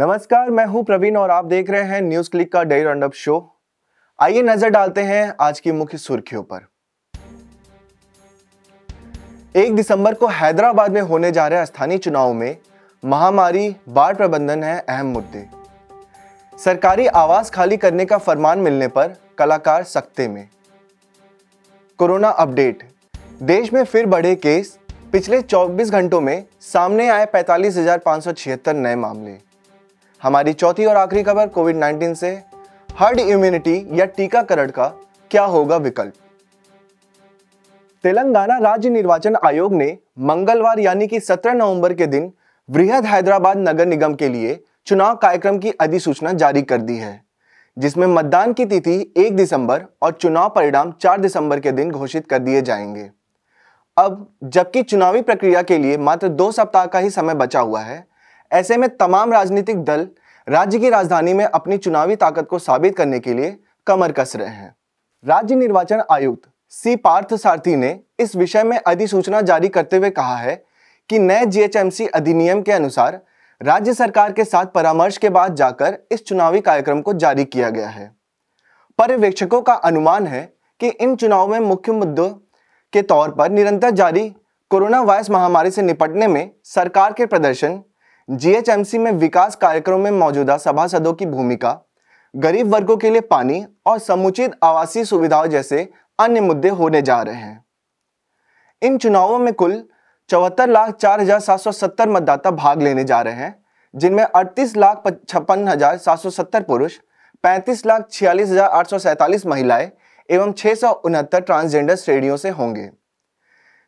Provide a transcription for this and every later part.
नमस्कार, मैं हूँ प्रवीण और आप देख रहे हैं न्यूज़ क्लिक का डेली राउंडअप शो आइए नज़र डालते हैं आज की मुख्य सुर्खियों पर। एक दिसंबर को हैदराबाद में होने जा रहे स्थानीय चुनाव में महामारी, बाढ़ प्रबंधन है अहम मुद्दे। सरकारी आवास खाली करने का फरमान मिलने पर कलाकार सख्ते में। कोरोना अपडेट, देश में फिर बढ़े केस। पिछले 24 घंटों में सामने आए पैंतालीस नए मामले। हमारी चौथी और आखिरी खबर कोविड 19 से। हर्ड इम्यूनिटी या टीकाकरण का क्या होगा विकल्प? तेलंगाना राज्य निर्वाचन आयोग ने मंगलवार यानी कि 17 नवंबर के दिन वृहद हैदराबाद नगर निगम के लिए चुनाव कार्यक्रम की अधिसूचना जारी कर दी है, जिसमें मतदान की तिथि 1 दिसंबर और चुनाव परिणाम 4 दिसंबर के दिन घोषित कर दिए जाएँगे। अब जबकि चुनावी प्रक्रिया के लिए मात्र दो सप्ताह का ही समय बचा हुआ है ऐसे में तमाम राजनीतिक दल राज्य की राजधानी में अपनी चुनावी ताकत को साबित करने के लिए कमर कस रहे हैं। राज्य निर्वाचन आयुक्त सी पार्थ सारथी ने इस विषय में अधिसूचना जारी करते हुए कहा है कि नए जीएचएमसी अधिनियम के अनुसार राज्य सरकार के साथ परामर्श के बाद जाकर इस चुनावी कार्यक्रम को जारी किया गया है। पर्यवेक्षकों का अनुमान है कि इन चुनाव में मुख्य मुद्दों के तौर पर निरंतर जारी कोरोना वायरस महामारी से निपटने में सरकार के प्रदर्शन जीएचएमसी में विकास कार्यक्रमों में मौजूदा सभासदों की भूमिका, गरीब वर्गों के लिए पानी और समुचित आवासीय सुविधाओं जैसे अन्य मुद्दे होने जा रहे हैं। इन चुनावों में कुल चौहत्तर लाख चार हज़ार सात सौ सत्तर मतदाता भाग लेने जा रहे हैं, जिनमें अड़तीस लाख छप्पन हज़ार सात सौ सत्तर पुरुष, पैंतीस लाख छियालीस हज़ार आठ सौ सैतालीस महिलाएँ एवं छह सौ उनहत्तर ट्रांसजेंडर श्रेणियों से होंगे।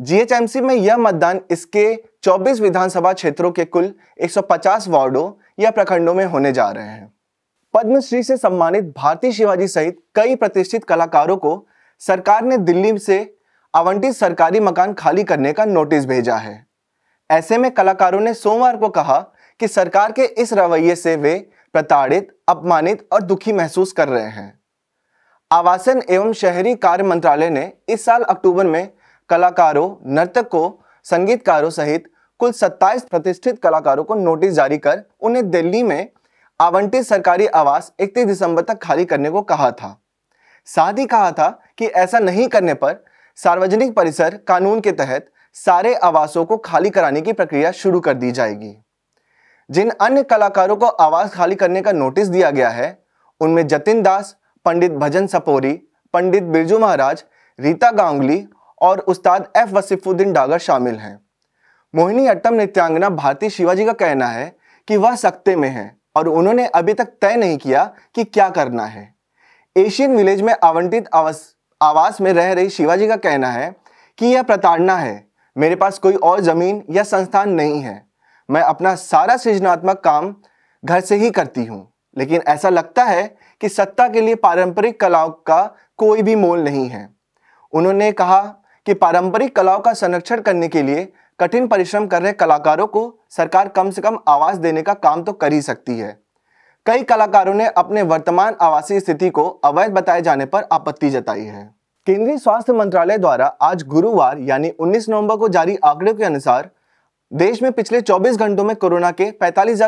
जीएचएमसी में यह मतदान इसके 24 विधानसभा क्षेत्रों के कुल 150 वार्डों या प्रखंडों में होने जा रहे हैं। पद्मश्री से सम्मानित भारती शिवाजी सहित कई प्रतिष्ठित कलाकारों को सरकार ने दिल्ली से आवंटित सरकारी मकान खाली करने का नोटिस भेजा है। ऐसे में कलाकारों ने सोमवार को कहा कि सरकार के इस रवैये से वे प्रताड़ित, अपमानित और दुखी महसूस कर रहे हैं। आवासन एवं शहरी कार्य मंत्रालय ने इस साल अक्टूबर में कलाकारों, नर्तकों, संगीतकारों सहित कुल 27 प्रतिष्ठित कलाकारों को नोटिस जारी कर उन्हें दिल्ली में आवंटित सरकारी आवास 31 दिसंबर तक खाली करने को कहा था। साथ ही कहा था कि ऐसा नहीं करने पर सार्वजनिक परिसर कानून के तहत सारे आवासों को खाली कराने की प्रक्रिया शुरू कर दी जाएगी। जिन अन्य कलाकारों को आवास खाली करने का नोटिस दिया गया है, उनमें जतिन दास, पंडित भजन सपोरी, पंडित बिरजू महाराज, रीता गांगुली और उस्ताद एफ़ वसीफुद्दीन डागर शामिल हैं। मोहिनी अट्टम नृत्यांगना भारती शिवाजी का कहना है कि वह सख्ते में है और उन्होंने अभी तक तय नहीं किया कि क्या करना है। एशियन विलेज में आवंटित आवास आवास में रह रही शिवाजी का कहना है कि यह प्रताड़ना है। मेरे पास कोई और ज़मीन या संस्थान नहीं है। मैं अपना सारा सृजनात्मक काम घर से ही करती हूँ। लेकिन ऐसा लगता है कि सत्ता के लिए पारंपरिक कलाओं का कोई भी मोल नहीं है। उन्होंने कहा कि पारंपरिक कलाओं का संरक्षण करने के लिए कठिन परिश्रम कर रहे कलाकारों को सरकार कम से कम आवास देने का काम तो कर ही सकती है। कई कलाकारों ने अपने वर्तमान आवासीय स्थिति को अवैध बताए जाने पर आपत्ति जताई है। केंद्रीय स्वास्थ्य मंत्रालय द्वारा आज गुरुवार, यानी 19 नवंबर को जारी आंकड़ों के अनुसार, देश में पिछले 24 घंटों में कोरोना के पैंतालीस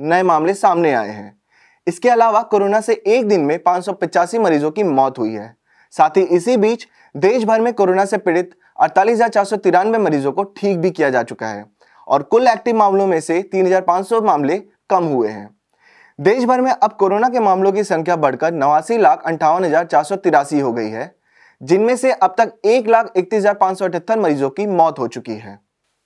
नए मामले सामने आए हैं। इसके अलावा कोरोना से एक दिन में पाँच मरीजों की मौत हुई है। साथ ही इसी बीच देश भर में कोरोना से पीड़ित अड़तालीस मरीजों को ठीक भी किया जा चुका है और कुल एक्टिव मामलों में से 3,500 मामले कम हुए हैं। देश भर में अब कोरोना के मामलों की संख्या बढ़कर नवासी लाख अंठावन हज़ार चार सौ तिरासी हो गई है जिनमें से अब तक एक लाख इकतीस हज़ार सौ अठहत्तर मरीजों की मौत हो चुकी है।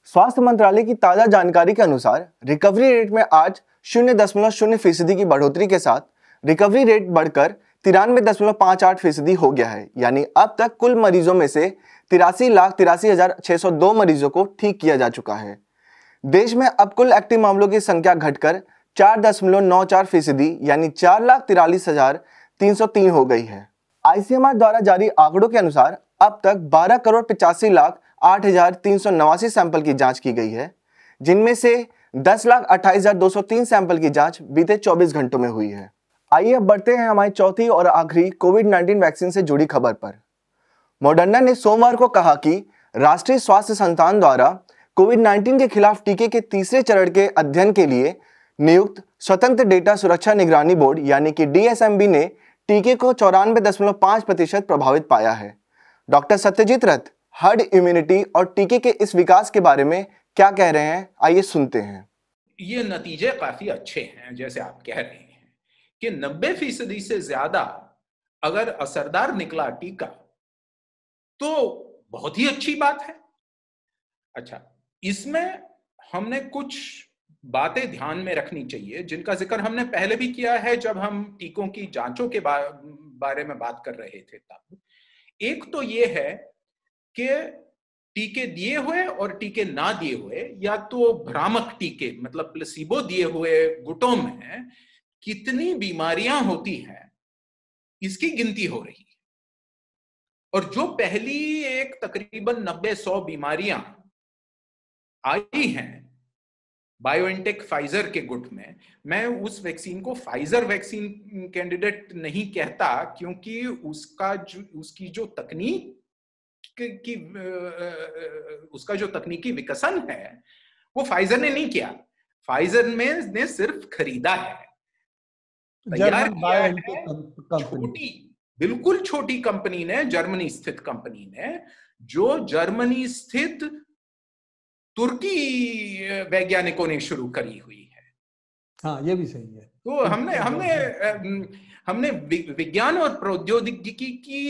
स्वास्थ्य मंत्रालय की ताज़ा जानकारी के अनुसार रिकवरी रेट में आज शून्य दशमलव शून्य फ़ीसदी की बढ़ोतरी के साथ रिकवरी रेट बढ़कर तिरानवे दशमलव पाँच आठ फ़ीसदी हो गया है। यानी अब तक कुल मरीजों में से तिरासी लाख तिरासी हज़ार छह सौ दो मरीजों को ठीक किया जा चुका है। देश में अब कुल एक्टिव मामलों की संख्या घटकर चार दशमलव नौ चार फ़ीसदी, यानी चार लाख तिरालीस हज़ार तीन सौ तीन हो गई है। आईसीएमआर द्वारा जारी आंकड़ों के अनुसार अब तक बारह करोड़ पिचासी लाख आठ हज़ार तीन सौ नवासी सैंपल की जाँच की गई है, जिनमें से दस लाख अट्ठाईस हज़ार दो सौ तीन सैंपल की जाँच बीते चौबीस घंटों में हुई है। आइए अब बढ़ते हैं हमारी चौथी और आखिरी कोविड 19 वैक्सीन से जुड़ी खबर पर। मोडर्ना ने सोमवार को कहा कि राष्ट्रीय स्वास्थ्य संस्थान द्वारा कोविड 19 के खिलाफ टीके के तीसरे चरण के अध्ययन के लिए नियुक्त स्वतंत्र डेटा सुरक्षा निगरानी बोर्ड, यानी कि डीएसएमबी ने टीके को चौरानवे दशमलव प्रतिशत प्रभावित पाया है। डॉक्टर सत्यजीत रथ हर्ड इम्यूनिटी और टीके के इस विकास के बारे में क्या कह रहे हैं, आइए सुनते हैं। ये नतीजे काफ़ी अच्छे हैं, जैसे आप कह रहे हैं। कि 90 फ़ीसदी से ज़्यादा अगर असरदार निकला टीका तो बहुत ही अच्छी बात है। अच्छा इसमें हमने कुछ बातें ध्यान में रखनी चाहिए, जिनका ज़िक्र हमने पहले भी किया है जब हम टीकों की जांचों के बारे में बात कर रहे थे तब। एक तो ये है कि टीके दिए हुए और टीके ना दिए हुए, या तो भ्रामक टीके मतलब प्लेसिबो दिए हुए गुटों में कितनी बीमारियाँ होती हैं, इसकी गिनती हो रही है। और जो पहली एक तकरीबन नब्बे सौ बीमारियाँ आई हैं बायोइनटेक फाइजर के गुट में, मैं उस वैक्सीन को फाइजर वैक्सीन कैंडिडेट नहीं कहता, क्योंकि उसका जो, उसकी जो तकनीक की उसका जो तकनीकी विकसन है, वो फाइजर ने नहीं किया। फाइजर में ने सिर्फ़ खरीदा है। छोटी बिल्कुल छोटी कंपनी ने जर्मनी स्थित कंपनी ने जो जर्मनी स्थित तुर्की वैज्ञानिकों ने शुरू करी हुई है। हाँ ये भी सही है। तो हमने हमने हमने विज्ञान और प्रौद्योगिकी की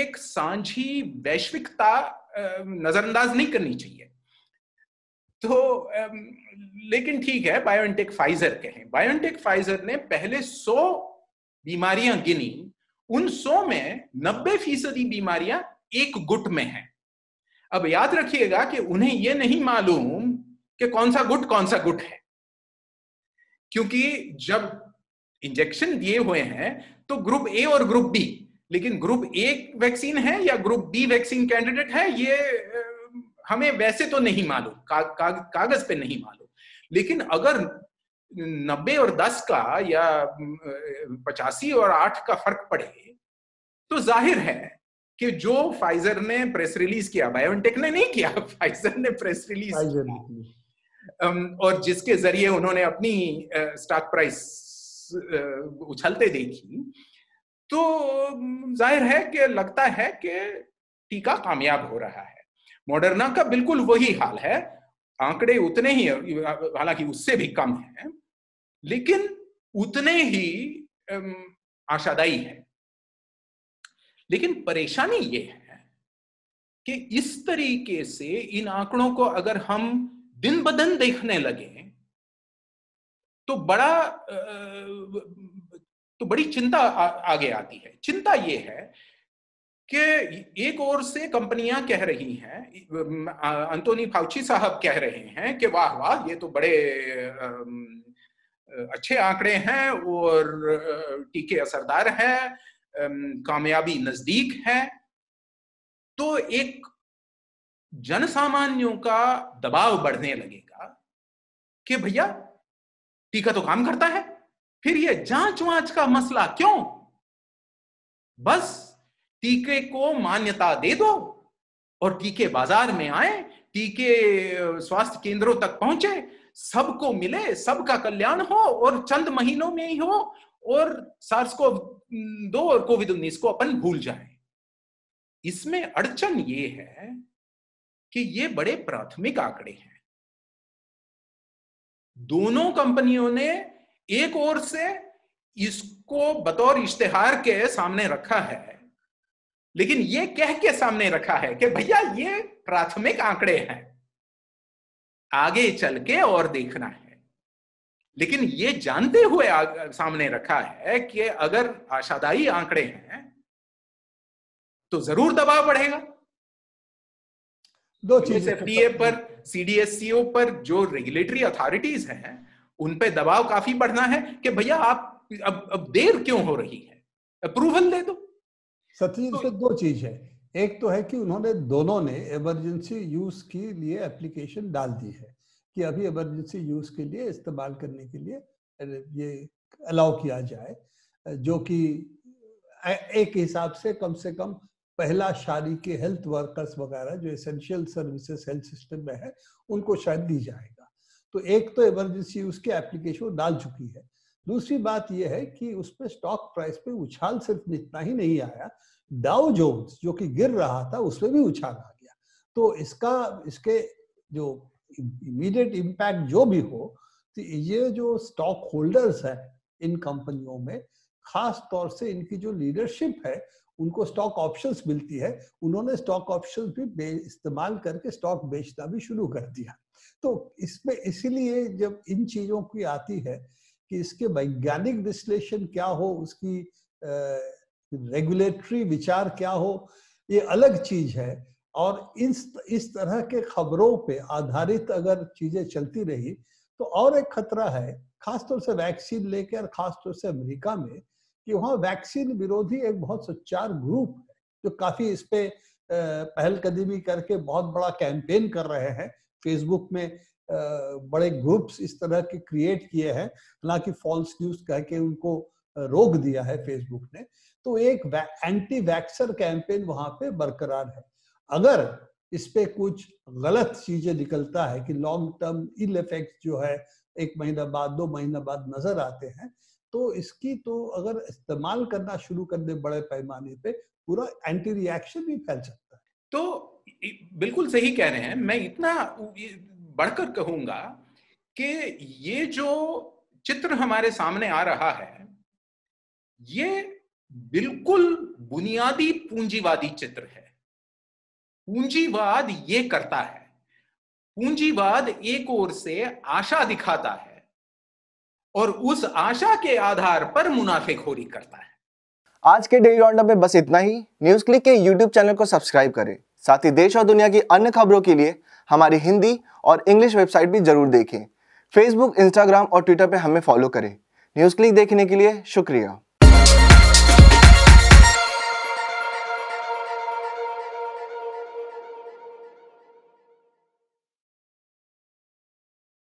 एक सांझी वैश्विकता नजरअंदाज नहीं करनी चाहिए। तो लेकिन ठीक है बायोएनटेक फाइजर कहें। बायोएनटेक फाइजर ने पहले सौ बीमारियाँ गिनी। उन सौ में नब्बे फ़ीसदी बीमारियाँ एक गुट में हैं। अब याद रखिएगा कि उन्हें यह नहीं मालूम कि कौन सा गुट कौन सा गुट है। क्योंकि जब इंजेक्शन दिए हुए हैं तो ग्रुप ए और ग्रुप बी, लेकिन ग्रुप ए वैक्सीन है या ग्रुप बी वैक्सीन कैंडिडेट है, ये हमें वैसे तो नहीं मालूम का, का, कागज़ पे नहीं मालूम। लेकिन अगर नब्बे और दस का या पचासी और आठ का फ़र्क पड़े तो ज़ाहिर है कि जो फाइजर ने प्रेस रिलीज़ किया बायोटेक ने नहीं किया फाइजर ने प्रेस रिलीज़ किया। और जिसके ज़रिए उन्होंने अपनी स्टॉक प्राइस उछलते देखी तो ज़ाहिर है कि लगता है कि टीका कामयाब हो रहा है। मॉडर्ना का बिल्कुल वही हाल है। आंकड़े उतने ही, हालाँकि उससे भी कम है, लेकिन उतने ही आशादायी है। लेकिन परेशानी ये है कि इस तरीके से इन आंकड़ों को अगर हम दिन ब दिन देखने लगे तो बड़ा तो बड़ी चिंता आगे आती है। चिंता ये है कि एक ओर से कंपनियाँ कह रही हैं अंतोनी फाउची साहब कह रहे हैं कि वाह वाह, ये तो बड़े अच्छे आंकड़े हैं और टीके असरदार हैं कामयाबी नज़दीक है। तो एक जन सामान्यों का दबाव बढ़ने लगेगा कि भैया, टीका तो काम करता है, फिर ये जाँच वांच का मसला क्यों? बस टीके को मान्यता दे दो और टीके बाज़ार में आए, टीके स्वास्थ्य केंद्रों तक पहुँचे, सबको मिले, सबका कल्याण हो और चंद महीनों में ही हो और सार्स को दो और कोविड उन्नीस को अपन भूल जाए। इसमें अड़चन ये है कि ये बड़े प्राथमिक आंकड़े हैं। दोनों कंपनियों ने एक ओर से इसको बतौर इश्तेहार के सामने रखा है लेकिन ये कह के सामने रखा है कि भैया ये प्राथमिक आंकड़े हैं। आगे चल के और देखना है। लेकिन ये जानते हुए सामने रखा है कि अगर आशादायी आंकड़े हैं तो ज़रूर दबाव बढ़ेगा। दो चीज़ एफडीए पर सीडीएससीओ पर जो रेगुलेटरी अथॉरिटीज हैं उन पे दबाव काफ़ी बढ़ना है कि भैया आप अब अब देर क्यों हो रही है? अप्रूवल दे दो। सतीश तो, दो चीज़ है। एक तो है कि उन्होंने दोनों ने इमरजेंसी यूज़ के लिए एप्लीकेशन डाल दी है कि अभी इमरजेंसी यूज़ के लिए इस्तेमाल करने के लिए ये अलाउ किया जाए जो कि एक हिसाब से कम से कम पहला शादी के हेल्थ वर्कर्स वगैरह जो एसेंशियल सर्विसेज़ हेल्थ सिस्टम में है उनको शायद दी जाएगा। तो एक तो इमरजेंसी यूज़ की एप्लीकेशन डाल चुकी है। दूसरी बात यह है कि उस पर स्टॉक प्राइस पे उछाल सिर्फ़ इतना ही नहीं आया। डाउ जोन्स जो कि गिर रहा था, उसमें भी उछाल आ गया। तो इसका, इसके जो इमीडिएट इम्पैक्ट जो भी हो तो ये जो स्टॉक होल्डर्स है, इन कंपनियों में, खास तौर से इनकी जो लीडरशिप है, उनको स्टॉक ऑप्शंस मिलती है। उन्होंने स्टॉक ऑप्शंस भी इस्तेमाल करके स्टॉक बेचना भी शुरू कर दिया। तो इसमें, इसीलिए जब इन चीज़ों की आती है कि इसके वैज्ञानिक विश्लेषण क्या हो, उसकी रेगुलेटरी विचार क्या हो, ये अलग चीज़ है। और इस इस तरह के खबरों पे आधारित अगर चीज़ें चलती रही तो और एक खतरा है, खासतौर से वैक्सीन लेके और खासतौर से अमेरिका में, कि वहाँ वैक्सीन विरोधी एक बहुत सच्चार ग्रुप है, जो काफ़ी इस पे पहलकदमी करके बहुत बड़ा कैंपेन कर रहे हैं। फेसबुक में बड़े ग्रुप्स इस तरह के क्रिएट किए हैं हालाँकि फॉल्स न्यूज़ कह के उनको रोक दिया है फेसबुक ने। तो एक एंटी वैक्सर कैंपेन वहाँ पे बरकरार है। अगर इस पे कुछ गलत चीज़ें निकलता है कि लॉन्ग टर्म इल इफ़ेक्ट जो है, एक महीना बाद, दो महीना बाद नज़र आते हैं तो इसकी तो अगर इस्तेमाल करना शुरू कर दे बड़े पैमाने पे, पूरा एंटी रिएक्शन भी फैल सकता है। तो बिल्कुल सही कह रहे हैं। मैं इतना बढ़कर कहूँगा कि ये जो चित्र हमारे सामने आ रहा है, ये बिल्कुल बुनियादी पूंजीवादी चित्र है। पूंजीवाद ये करता है। पूंजीवाद एक ओर से आशा दिखाता है और उस आशा के आधार पर मुनाफेखोरी करता है। आज के डेली राउंडअप में बस इतना ही। न्यूज़ क्लिक के यूट्यूब चैनल को सब्सक्राइब करें। साथ ही देश और दुनिया की अन्य खबरों के लिए हमारी हिंदी और इंग्लिश वेबसाइट भी ज़रूर देखें। फेसबुक इंस्टाग्राम और ट्विटर पर हमें फॉलो करें। न्यूज़ क्लिक देखने के लिए शुक्रिया।